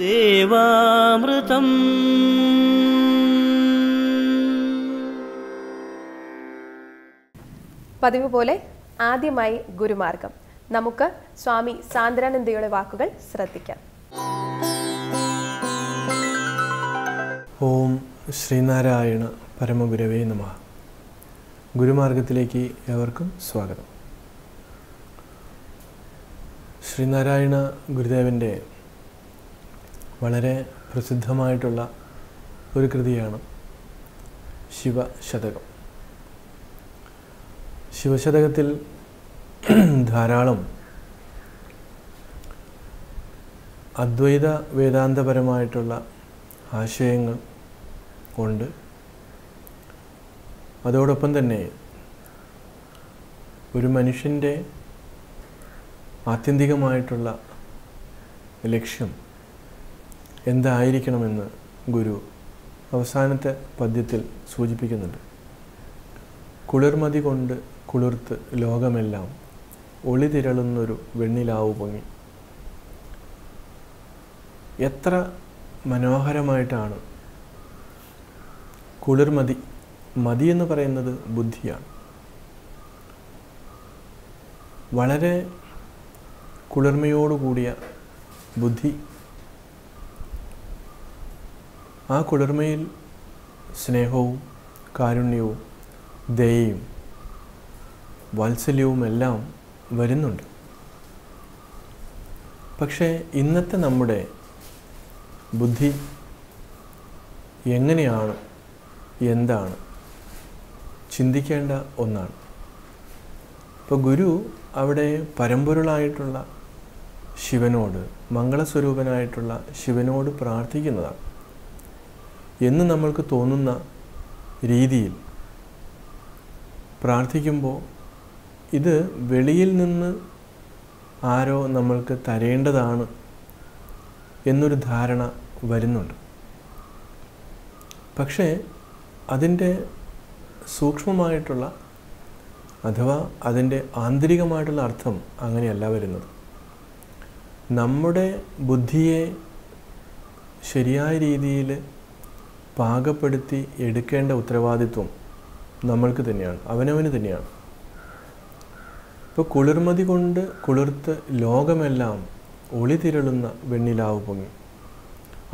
ദേവാമൃതം. പതിവ് പോലെ ആദ്യമായി ഗുരുമാർഗം. നമുക്ക് സ്വാമി സാന്ദ്രാനന്ദയുടെ വാക്കുകൾ ശ്രദ്ധിക്കാം. ഓം ശ്രീനാരായണ പരമഗുരവേ നമ. ഗുരുമാർഗത്തിലേക്ക് ഏവർക്കും സ്വാഗതം. ശ്രീനാരായണ ഗുരുദേവന്റെ വളരെ പ്രസിദ്ധമായിട്ടുള്ള ഒരു കൃതിയാണ് ശിവശതകം. ശിവശതകത്തിൽ ധാരാളം അദ്വൈത വേദാന്തപരമായിട്ടുള്ള ആശയങ്ങൾ ഉണ്ട്. അതോടൊപ്പം തന്നെ ഒരു മനുഷ്യന്റെ ആത്യന്തികമായിട്ടുള്ള ലക്ഷ്യം എന്തായിരിക്കണമെന്ന് ഗുരു അവസാനത്തെ പദ്യത്തിൽ സൂചിപ്പിക്കുന്നുണ്ട്. കുളിർമതി കൊണ്ട് കുളിർത്ത് ലോകമെല്ലാം ഒളിതിരളുന്നൊരു വെണ്ണിലാവു പൊങ്ങി. എത്ര മനോഹരമായിട്ടാണ് കുളിർമതി മതി എന്ന് പറയുന്നത് ബുദ്ധിയാണ്. വളരെ കുളിർമയോടുകൂടിയ ബുദ്ധി ആ കുളിർമയിൽ സ്നേഹവും കാരുണ്യവും ദയയും വാത്സല്യവും എല്ലാം വരുന്നുണ്ട്. പക്ഷേ ഇന്നത്തെ നമ്മുടെ ബുദ്ധി എങ്ങനെയാണ് എന്താണ്? ചിന്തിക്കേണ്ട ഒന്നാണ്. ഇപ്പോൾ ഗുരു അവിടെ പരമ്പൊരുളായിട്ടുള്ള ശിവനോട് മംഗളസ്വരൂപനായിട്ടുള്ള ശിവനോട് പ്രാർത്ഥിക്കുന്നതാണ്. എന്ന് നമ്മൾക്ക് തോന്നുന്ന രീതിയിൽ പ്രാർത്ഥിക്കുമ്പോൾ ഇത് വെളിയിൽ നിന്ന് ആരോ നമ്മൾക്ക് തരേണ്ടതാണ് എന്നൊരു ധാരണ വരുന്നുണ്ട്. പക്ഷേ അതിന്റെ സൂക്ഷ്മമായിട്ടുള്ള അഥവാ അതിന്റെ ആന്തരികമായിട്ടുള്ള അർത്ഥം അങ്ങനെയല്ല വരുന്നത്. നമ്മുടെ ബുദ്ധിയെ ശരിയായ രീതിയിൽ പാകപ്പെടുത്തി എടുക്കേണ്ട ഉത്തരവാദിത്വം നമ്മൾക്ക് തന്നെയാണ് അവനവന് തന്നെയാണ്. ഇപ്പോൾ കുളിർമതി കൊണ്ട് കുളിർത്ത് ലോകമെല്ലാം ഒളിതിരളുന്ന വെണ്ണിലാവ് പൊങ്ങി.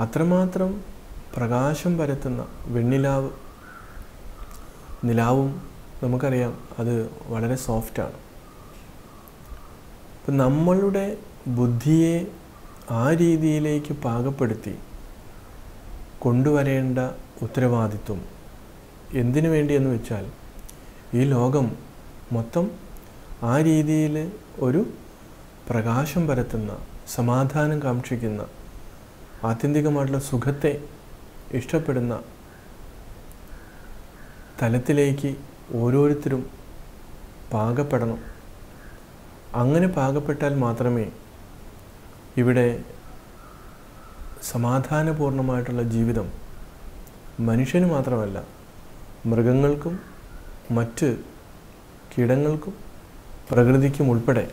അത്രമാത്രം പ്രകാശം പരത്തുന്ന വെണ്ണിലാവ് നിലാവും നമുക്കറിയാം അത് വളരെ സോഫ്റ്റാണ് ഇപ്പം നമ്മളുടെ ബുദ്ധിയെ ആ രീതിയിലേക്ക് പാകപ്പെടുത്തി കൊണ്ടുവരേണ്ട ഉത്തരവാദിത്വം എന്തിനു വേണ്ടിയെന്ന് വെച്ചാൽ ഈ ലോകം മൊത്തം ആ രീതിയിൽ ഒരു പ്രകാശം പരത്തുന്ന സമാധാനം കാക്ഷിക്കുന്ന ആത്യന്തികമായിട്ടുള്ള സുഖത്തെ ഇഷ്ടപ്പെടുന്ന തലത്തിലേക്ക് ഓരോരുത്തരും പാകപ്പെടണം. അങ്ങനെ പാകപ്പെട്ടാൽ മാത്രമേ ഇവിടെ സമാധാനപൂർണമായിട്ടുള്ള ജീവിതം മനുഷ്യന് മാത്രമല്ല മൃഗങ്ങൾക്കും മറ്റ് കീടങ്ങൾക്കും പ്രകൃതിക്കും ഉൾപ്പെടെ.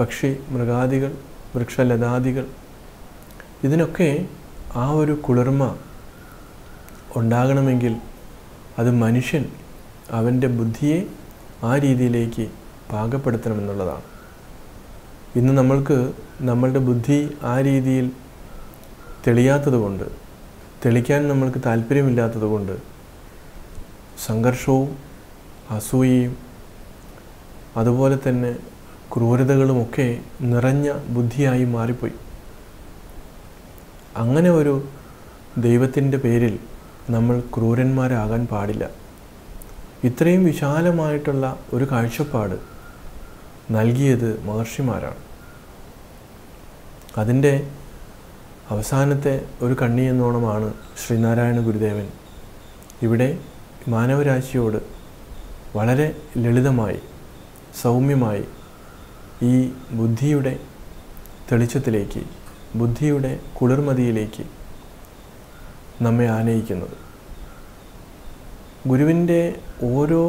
പക്ഷി മൃഗാദികൾ വൃക്ഷലതാദികൾ ഇതിനൊക്കെ ആ ഒരു കുളിർമ ഉണ്ടാകണമെങ്കിൽ അത് മനുഷ്യൻ അവന്റെ ബുദ്ധിയെ ആ രീതിയിലേക്ക് പാകപ്പെടുത്തണമെന്നുള്ളതാണ്. ഇന്ന് നമ്മൾക്ക് നമ്മളുടെ ബുദ്ധി ആ രീതിയിൽ തെളിയാത്തതുകൊണ്ട് തെളിക്കാൻ നമ്മൾക്ക് താല്പര്യമില്ലാത്തതുകൊണ്ട് സംഘർഷവും അസൂയയും അതുപോലെ തന്നെ ക്രൂരതകളുമൊക്കെ നിറഞ്ഞ ബുദ്ധിയായി മാറിപ്പോയി. അങ്ങനെ ഒരു ദൈവത്തിന്റെ പേരിൽ നമ്മൾ ക്രൂരന്മാരാകാൻ പാടില്ല. ഇത്രയും വിശാലമായിട്ടുള്ള ഒരു കാഴ്ചപ്പാട് നൽകിയത് മഹർഷിമാരാണ്. അതിന്റെ അവസാനത്തെ ഒരു കണ്ണി എന്നോണമാണ് ശ്രീനാരായണ ഗുരുദേവൻ. ഇവിടെ മാനവരാശിയോട് വളരെ ലളിതമായി സൗമ്യമായി ഈ ബുദ്ധിയുടെ തെളിച്ചത്തിലേക്ക് ബുദ്ധിയുടെ കുളിർമതിയിലേക്ക് നമ്മെ ആനയിക്കുന്നത്. ഗുരുവിന്റെ ഓരോ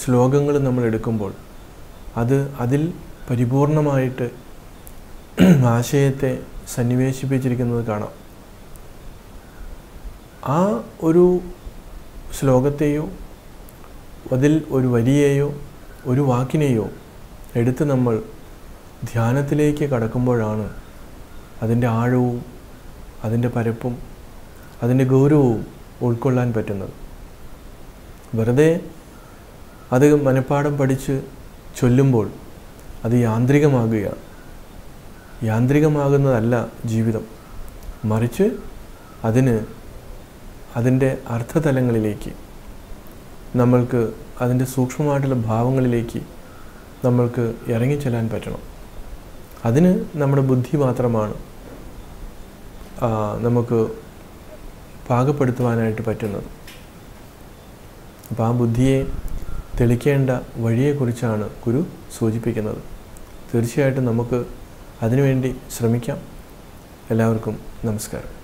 ശ്ലോകങ്ങളും നമ്മൾ എടുക്കുമ്പോൾ അത് അതിൽ പരിപൂർണമായിട്ട് ആശയത്തെ സന്നിവേശിപ്പിച്ചിരിക്കുന്നത് കാണാം. ആ ഒരു ശ്ലോകത്തെയോ അതിൽ ഒരു വരിയെയോ ഒരു വാക്കിനെയോ എടുത്ത് നമ്മൾ ധ്യാനത്തിലേക്ക് കടക്കുമ്പോഴാണ് അതിന്റെ ആഴവും അതിന്റെ പരപ്പും അതിന്റെ ഗൗരവവും ഉൾക്കൊള്ളാൻ പറ്റുന്നത്. വെറുതെ അത് മനഃപ്പാഠം പഠിച്ച് ചൊല്ലുമ്പോൾ അത് യാന്ത്രികമാകുകയാണ്. യാന്ത്രികമാകുന്നതല്ല ജീവിതം. മറിച്ച് അതിന് അതിന്റെ അർത്ഥതലങ്ങളിലേക്ക് നമ്മൾക്ക് അതിന്റെ സൂക്ഷ്മമായിട്ടുള്ള ഭാവങ്ങളിലേക്ക് നമ്മൾക്ക് ഇറങ്ങിച്ചെല്ലാൻ പറ്റണം. അതിന് നമ്മുടെ ബുദ്ധി മാത്രമാണ് നമുക്ക് പാകപ്പെടുത്തുവാനായിട്ട് പറ്റുന്നത്. അപ്പോൾ ആ ബുദ്ധിയെ തെളിക്കേണ്ട വഴിയെക്കുറിച്ചാണ് ഗുരു സൂചിപ്പിക്കുന്നത്. തീർച്ചയായിട്ടും നമുക്ക് അതിനുവേണ്ടി ശ്രമിക്കാം. എല്ലാവർക്കും നമസ്കാരം.